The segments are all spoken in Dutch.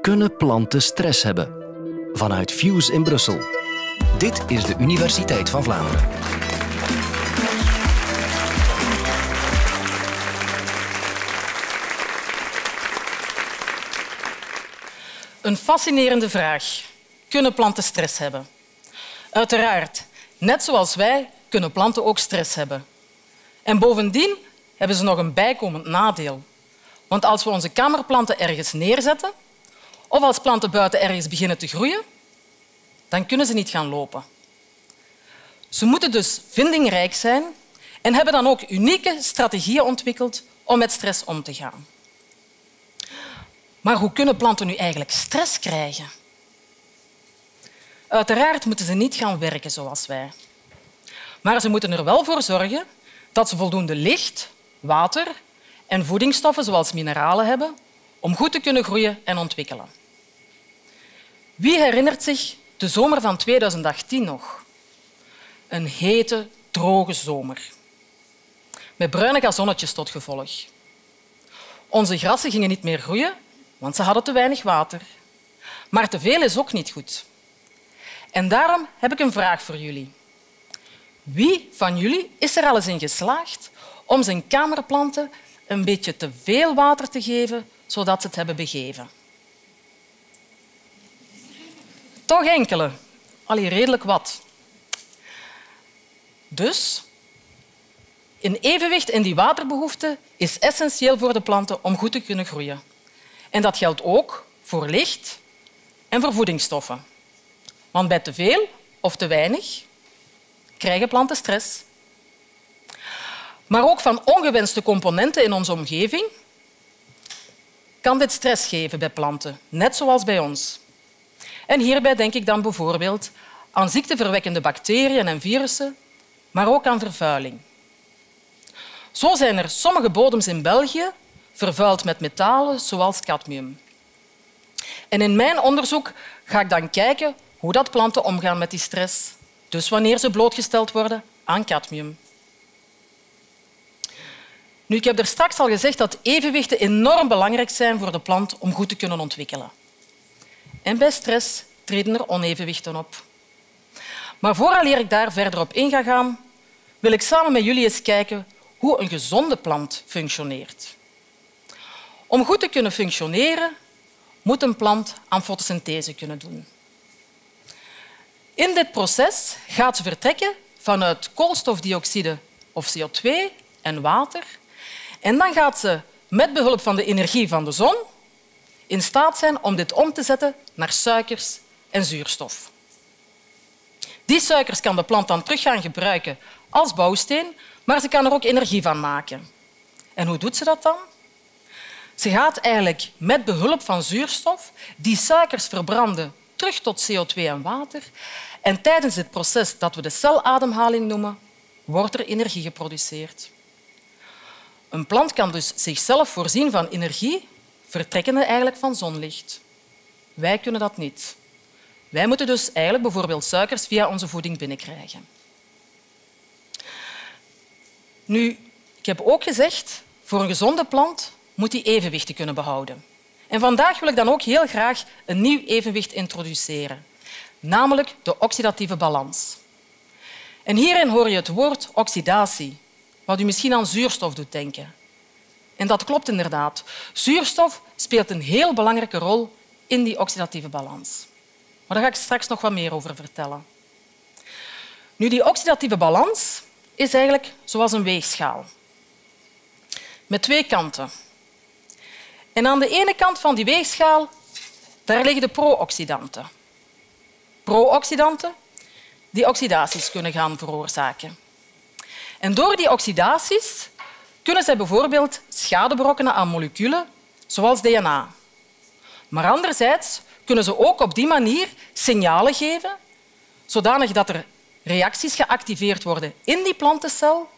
Kunnen planten stress hebben? Vanuit Fuse in Brussel. Dit is de Universiteit van Vlaanderen. Een fascinerende vraag. Kunnen planten stress hebben? Uiteraard, net zoals wij kunnen planten ook stress hebben. En bovendien hebben ze nog een bijkomend nadeel. Want als we onze kamerplanten ergens neerzetten of als planten buiten ergens beginnen te groeien, dan kunnen ze niet gaan lopen. Ze moeten dus vindingrijk zijn en hebben dan ook unieke strategieën ontwikkeld om met stress om te gaan. Maar hoe kunnen planten nu eigenlijk stress krijgen? Uiteraard moeten ze niet gaan werken zoals wij. Maar ze moeten er wel voor zorgen dat ze voldoende licht, water en voedingsstoffen zoals mineralen hebben om goed te kunnen groeien en ontwikkelen. Wie herinnert zich de zomer van 2018 nog? Een hete, droge zomer. Met bruine gazonnetjes tot gevolg. Onze grassen gingen niet meer groeien, want ze hadden te weinig water. Maar te veel is ook niet goed. En daarom heb ik een vraag voor jullie. Wie van jullie is er al eens in geslaagd om zijn kamerplanten een beetje te veel water te geven, zodat ze het hebben begeven? Toch enkele. Allee, redelijk wat. Dus een evenwicht in die waterbehoefte is essentieel voor de planten om goed te kunnen groeien. En dat geldt ook voor licht en voor voedingsstoffen. Want bij te veel of te weinig krijgen planten stress. Maar ook van ongewenste componenten in onze omgeving kan dit stress geven bij planten, net zoals bij ons. En hierbij denk ik dan bijvoorbeeld aan ziekteverwekkende bacteriën en virussen, maar ook aan vervuiling. Zo zijn er sommige bodems in België vervuild met metalen zoals cadmium. En in mijn onderzoek ga ik dan kijken hoe dat planten omgaan met die stress, dus wanneer ze blootgesteld worden aan cadmium. Nu, ik heb er straks al gezegd dat evenwichten enorm belangrijk zijn voor de plant om goed te kunnen ontwikkelen. En bij stress treden er onevenwichten op. Maar vooraleer ik daar verder op in ga gaan, wil ik samen met jullie eens kijken hoe een gezonde plant functioneert. Om goed te kunnen functioneren, moet een plant aan fotosynthese kunnen doen. In dit proces gaat ze vertrekken vanuit koolstofdioxide of CO2 en water. En dan gaat ze met behulp van de energie van de zon in staat zijn om dit om te zetten naar suikers en zuurstof. Die suikers kan de plant dan terug gaan gebruiken als bouwsteen, maar ze kan er ook energie van maken. En hoe doet ze dat dan? Ze gaat eigenlijk met behulp van zuurstof die suikers verbranden terug tot CO2 en water. En tijdens dit proces dat we de celademhaling noemen, wordt er energie geproduceerd. Een plant kan dus zichzelf voorzien van energie, vertrekkende eigenlijk van zonlicht. Wij kunnen dat niet. Wij moeten dus eigenlijk bijvoorbeeld suikers via onze voeding binnenkrijgen. Nu, ik heb ook gezegd, voor een gezonde plant moet die evenwichten kunnen behouden. En vandaag wil ik dan ook heel graag een nieuw evenwicht introduceren, namelijk de oxidatieve balans. En hierin hoor je het woord oxidatie, wat u misschien aan zuurstof doet denken. En dat klopt inderdaad. Zuurstof speelt een heel belangrijke rol in die oxidatieve balans. Maar daar ga ik straks nog wat meer over vertellen. Nu, die oxidatieve balans is eigenlijk zoals een weegschaal. Met twee kanten. En aan de ene kant van die weegschaal daar liggen de pro-oxidanten. Pro-oxidanten die oxidaties kunnen gaan veroorzaken. En door die oxidaties kunnen zij bijvoorbeeld schade berokkenen aan moleculen, zoals DNA. Maar anderzijds kunnen ze ook op die manier signalen geven, zodanig dat er reacties geactiveerd worden in die plantencel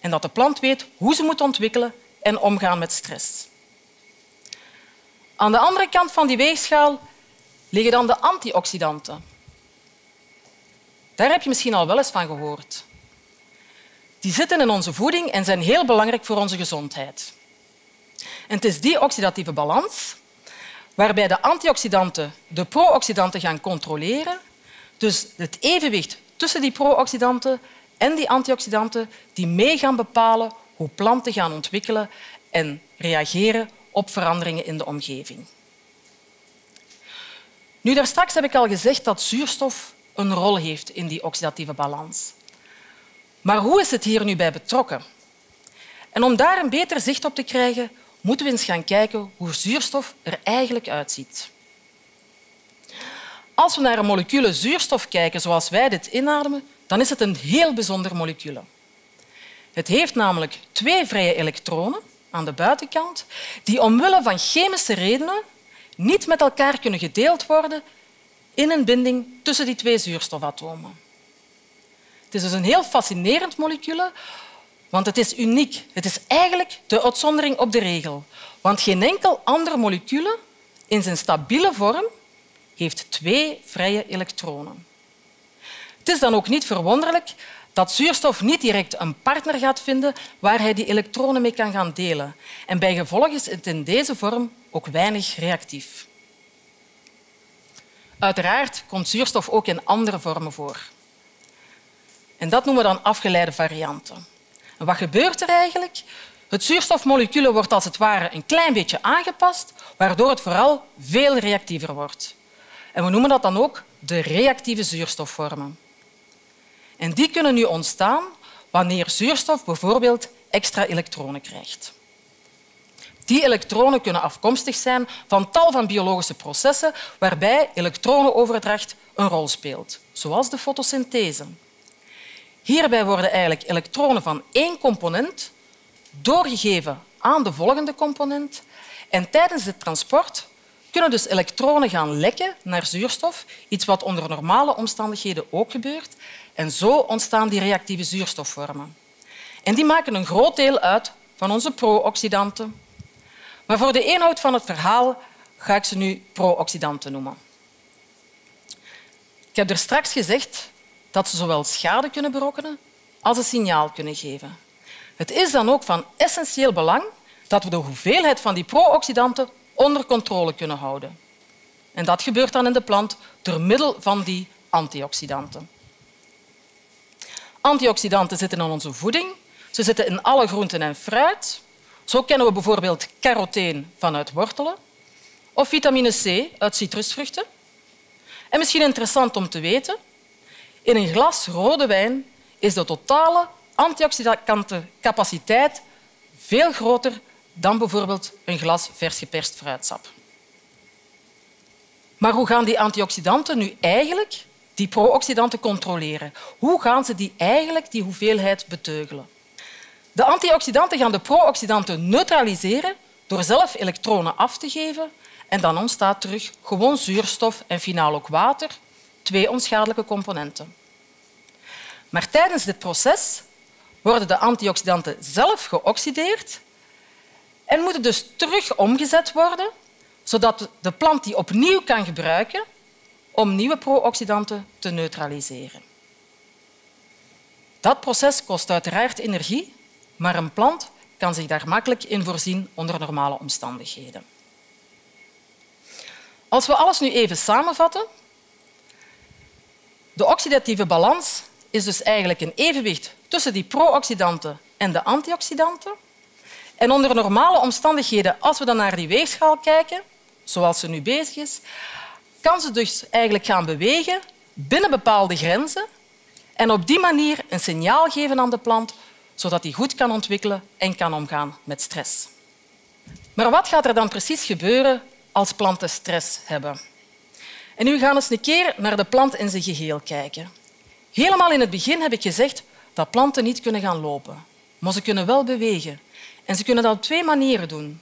en dat de plant weet hoe ze moet ontwikkelen en omgaan met stress. Aan de andere kant van die weegschaal liggen dan de antioxidanten. Daar heb je misschien al wel eens van gehoord. Die zitten in onze voeding en zijn heel belangrijk voor onze gezondheid. En het is die oxidatieve balans waarbij de antioxidanten de pro-oxidanten gaan controleren. Dus het evenwicht tussen die pro-oxidanten en die antioxidanten die mee gaan bepalen hoe planten gaan ontwikkelen en reageren op veranderingen in de omgeving. Nu, daar straks heb ik al gezegd dat zuurstof een rol heeft in die oxidatieve balans. Maar hoe is het hier nu bij betrokken? En om daar een beter zicht op te krijgen, moeten we eens gaan kijken hoe zuurstof er eigenlijk uitziet. Als we naar een molecule zuurstof kijken zoals wij dit inademen, dan is het een heel bijzonder molecule. Het heeft namelijk twee vrije elektronen aan de buitenkant die omwille van chemische redenen niet met elkaar kunnen gedeeld worden in een binding tussen die twee zuurstofatomen. Het is dus een heel fascinerend molecule, want het is uniek. Het is eigenlijk de uitzondering op de regel. Want geen enkel ander molecule in zijn stabiele vorm heeft twee vrije elektronen. Het is dan ook niet verwonderlijk dat zuurstof niet direct een partner gaat vinden waar hij die elektronen mee kan gaan delen. En bijgevolg is het in deze vorm ook weinig reactief. Uiteraard komt zuurstof ook in andere vormen voor. En dat noemen we dan afgeleide varianten. En wat gebeurt er eigenlijk? Het zuurstofmolecule wordt als het ware een klein beetje aangepast, waardoor het vooral veel reactiever wordt. En we noemen dat dan ook de reactieve zuurstofvormen. En die kunnen nu ontstaan wanneer zuurstof bijvoorbeeld extra elektronen krijgt. Die elektronen kunnen afkomstig zijn van tal van biologische processen waarbij elektronenoverdracht een rol speelt, zoals de fotosynthese. Hierbij worden eigenlijk elektronen van één component doorgegeven aan de volgende component en tijdens het transport kunnen dus elektronen gaan lekken naar zuurstof, iets wat onder normale omstandigheden ook gebeurt. En zo ontstaan die reactieve zuurstofvormen. En die maken een groot deel uit van onze pro-oxidanten. Maar voor de inhoud van het verhaal ga ik ze nu pro-oxidanten noemen. Ik heb er straks gezegd dat ze zowel schade kunnen berokkenen als een signaal kunnen geven. Het is dan ook van essentieel belang dat we de hoeveelheid van die pro-oxidanten onder controle kunnen houden. En dat gebeurt dan in de plant door middel van die antioxidanten. Antioxidanten zitten in onze voeding. Ze zitten in alle groenten en fruit. Zo kennen we bijvoorbeeld caroteen vanuit wortelen of vitamine C uit citrusvruchten. En misschien interessant om te weten, in een glas rode wijn is de totale antioxidantencapaciteit veel groter dan bijvoorbeeld een glas vers geperst fruitsap. Maar hoe gaan die antioxidanten nu eigenlijk die pro-oxidanten controleren? Hoe gaan ze die eigenlijk die hoeveelheid beteugelen? De antioxidanten gaan de pro-oxidanten neutraliseren door zelf elektronen af te geven en dan ontstaat terug gewoon zuurstof en finaal ook water, twee onschadelijke componenten. Maar tijdens dit proces worden de antioxidanten zelf geoxideerd en moeten dus terug omgezet worden, zodat de plant die opnieuw kan gebruiken om nieuwe pro-oxidanten te neutraliseren. Dat proces kost uiteraard energie, maar een plant kan zich daar makkelijk in voorzien onder normale omstandigheden. Als we alles nu even samenvatten. De oxidatieve balans is dus eigenlijk een evenwicht tussen die pro-oxidanten en de antioxidanten. En onder normale omstandigheden, als we dan naar die weegschaal kijken, zoals ze nu bezig is, kan ze dus eigenlijk gaan bewegen binnen bepaalde grenzen en op die manier een signaal geven aan de plant, zodat die goed kan ontwikkelen en kan omgaan met stress. Maar wat gaat er dan precies gebeuren als planten stress hebben? En nu gaan we eens een keer naar de plant in zijn geheel kijken. Helemaal in het begin heb ik gezegd dat planten niet kunnen gaan lopen, maar ze kunnen wel bewegen. En ze kunnen dat op twee manieren doen.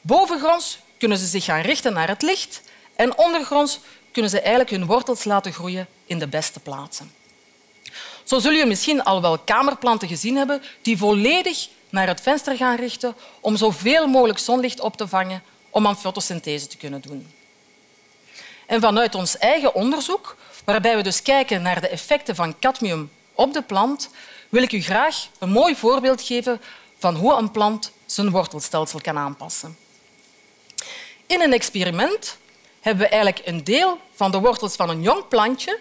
Bovengronds kunnen ze zich gaan richten naar het licht en ondergronds kunnen ze eigenlijk hun wortels laten groeien in de beste plaatsen. Zo zullen je misschien al wel kamerplanten gezien hebben die volledig naar het venster gaan richten om zoveel mogelijk zonlicht op te vangen om aan fotosynthese te kunnen doen. En vanuit ons eigen onderzoek, waarbij we dus kijken naar de effecten van cadmium op de plant, wil ik u graag een mooi voorbeeld geven van hoe een plant zijn wortelstelsel kan aanpassen. in een experiment hebben we eigenlijk een deel van de wortels van een jong plantje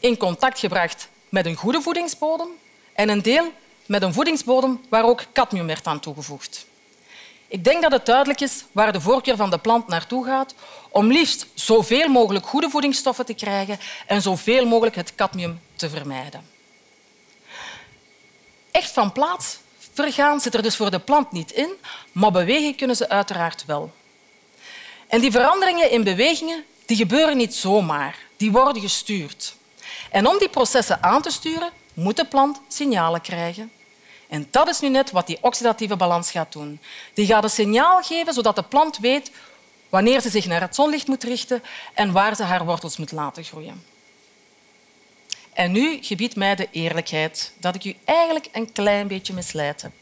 in contact gebracht met een goede voedingsbodem en een deel met een voedingsbodem waar ook cadmium werd aan toegevoegd. Ik denk dat het duidelijk is waar de voorkeur van de plant naartoe gaat om liefst zoveel mogelijk goede voedingsstoffen te krijgen en zoveel mogelijk het cadmium te vermijden. Echt van plaats vergaan zit er dus voor de plant niet in, maar bewegen kunnen ze uiteraard wel. En die veranderingen in bewegingen die gebeuren niet zomaar, die worden gestuurd. En om die processen aan te sturen, moet de plant signalen krijgen. En dat is nu net wat die oxidatieve balans gaat doen. Die gaat een signaal geven zodat de plant weet wanneer ze zich naar het zonlicht moet richten en waar ze haar wortels moet laten groeien. En nu gebiedt mij de eerlijkheid dat ik u eigenlijk een klein beetje misleid heb.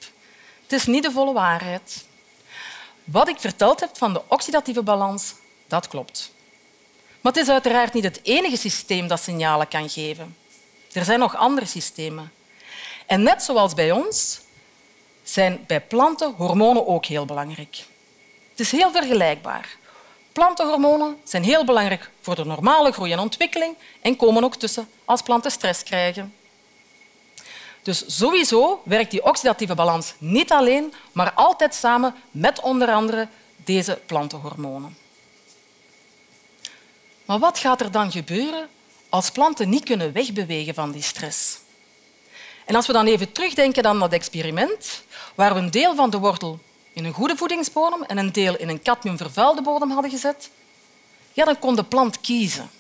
Het is niet de volle waarheid. Wat ik verteld heb van de oxidatieve balans, dat klopt. Maar het is uiteraard niet het enige systeem dat signalen kan geven. Er zijn nog andere systemen. En net zoals bij ons zijn bij planten hormonen ook heel belangrijk. Het is heel vergelijkbaar. Plantenhormonen zijn heel belangrijk voor de normale groei en ontwikkeling en komen ook tussen als planten stress krijgen. Dus sowieso werkt die oxidatieve balans niet alleen, maar altijd samen met onder andere deze plantenhormonen. Maar wat gaat er dan gebeuren als planten niet kunnen wegbewegen van die stress? En als we dan even terugdenken aan dat experiment, waar we een deel van de wortel in een goede voedingsbodem en een deel in een cadmiumvervuilde bodem hadden gezet, ja, dan kon de plant kiezen.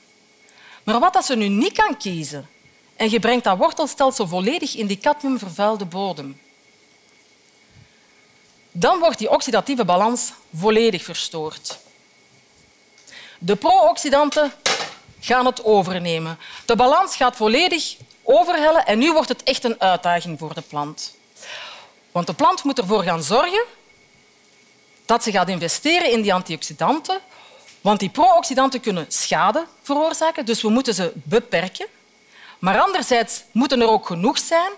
Maar wat als ze nu niet kan kiezen en je brengt dat wortelstelsel volledig in die cadmiumvervuilde bodem, dan wordt die oxidatieve balans volledig verstoord. De pro-oxidanten gaan het overnemen. De balans gaat volledig overhellen en nu wordt het echt een uitdaging voor de plant. Want de plant moet ervoor gaan zorgen dat ze gaat investeren in die antioxidanten, want die pro-oxidanten kunnen schade veroorzaken, dus we moeten ze beperken. Maar anderzijds moeten er ook genoeg zijn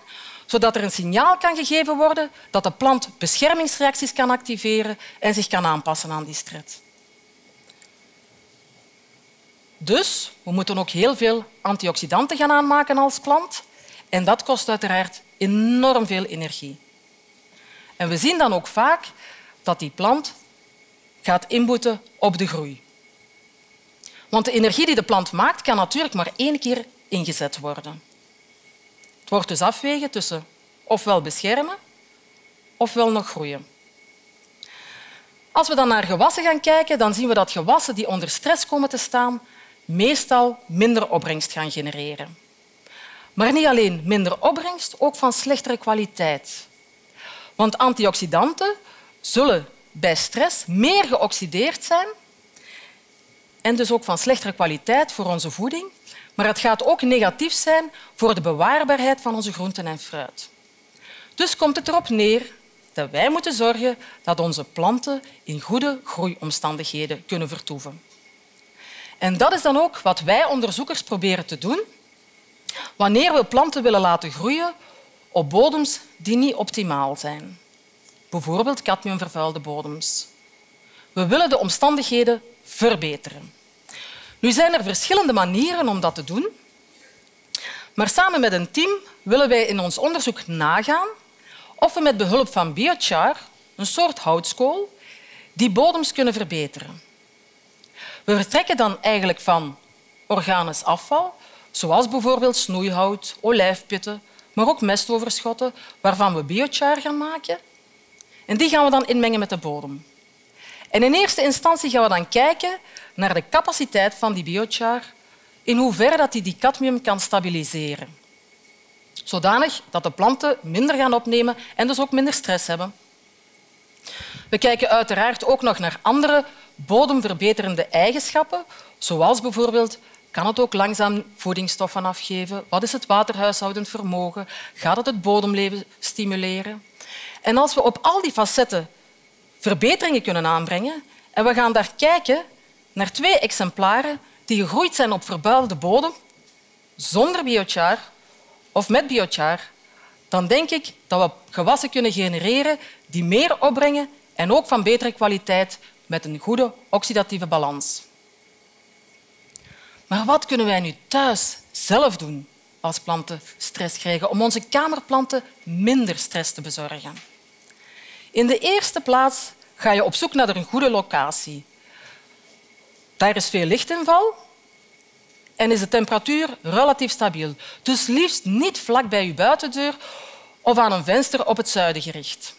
zodat er een signaal kan gegeven worden dat de plant beschermingsreacties kan activeren en zich kan aanpassen aan die stress. Dus we moeten ook heel veel antioxidanten gaan aanmaken als plant. En dat kost uiteraard enorm veel energie. En we zien dan ook vaak dat die plant gaat inboeten op de groei. Want de energie die de plant maakt, kan natuurlijk maar één keer ingezet worden. Het wordt dus afwegen tussen ofwel beschermen ofwel nog groeien. Als we dan naar gewassen gaan kijken, dan zien we dat gewassen die onder stress komen te staan, meestal minder opbrengst gaan genereren. Maar niet alleen minder opbrengst, ook van slechtere kwaliteit. Want antioxidanten zullen bij stress meer geoxideerd zijn en dus ook van slechtere kwaliteit voor onze voeding. Maar het gaat ook negatief zijn voor de bewaarbaarheid van onze groenten en fruit. Dus komt het erop neer dat wij moeten zorgen dat onze planten in goede groeiomstandigheden kunnen vertoeven. En dat is dan ook wat wij onderzoekers proberen te doen wanneer we planten willen laten groeien op bodems die niet optimaal zijn. Bijvoorbeeld cadmiumvervuilde bodems. We willen de omstandigheden verbeteren. Nu zijn er verschillende manieren om dat te doen. Maar samen met een team willen wij in ons onderzoek nagaan of we met behulp van biochar, een soort houtskool, die bodems kunnen verbeteren. We vertrekken dan eigenlijk van organisch afval, zoals bijvoorbeeld snoeihout, olijfpitten, maar ook mestoverschotten, waarvan we biochar gaan maken. En die gaan we dan inmengen met de bodem. En in eerste instantie gaan we dan kijken naar de capaciteit van die biochar, in hoeverre dat die, die cadmium kan stabiliseren. Zodanig dat de planten minder gaan opnemen en dus ook minder stress hebben. We kijken uiteraard ook nog naar andere bodemverbeterende eigenschappen, zoals bijvoorbeeld kan het ook langzaam voedingsstoffen afgeven? Wat is het waterhuishoudend vermogen? Gaat het het bodemleven stimuleren? En als we op al die facetten verbeteringen kunnen aanbrengen en we gaan daar kijken naar twee exemplaren die gegroeid zijn op verbuilde bodem, zonder biochar of met biochar, dan denk ik dat we gewassen kunnen genereren die meer opbrengen en ook van betere kwaliteit met een goede oxidatieve balans. Maar wat kunnen wij nu thuis zelf doen als planten stress krijgen om onze kamerplanten minder stress te bezorgen? In de eerste plaats ga je op zoek naar een goede locatie. Daar is veel lichtinval en is de temperatuur relatief stabiel. Dus liefst niet vlak bij je buitendeur of aan een venster op het zuiden gericht.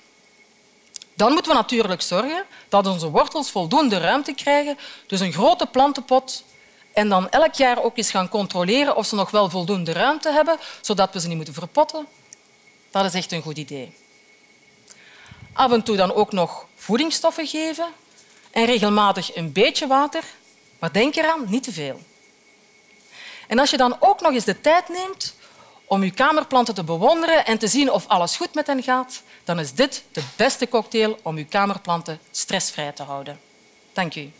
Dan moeten we natuurlijk zorgen dat onze wortels voldoende ruimte krijgen, dus een grote plantenpot en dan elk jaar ook eens gaan controleren of ze nog wel voldoende ruimte hebben, zodat we ze niet moeten verpotten. Dat is echt een goed idee. Af en toe dan ook nog voedingsstoffen geven en regelmatig een beetje water, maar denk eraan, niet te veel. En als je dan ook nog eens de tijd neemt om uw kamerplanten te bewonderen en te zien of alles goed met hen gaat, dan is dit de beste cocktail om uw kamerplanten stressvrij te houden. Dank u.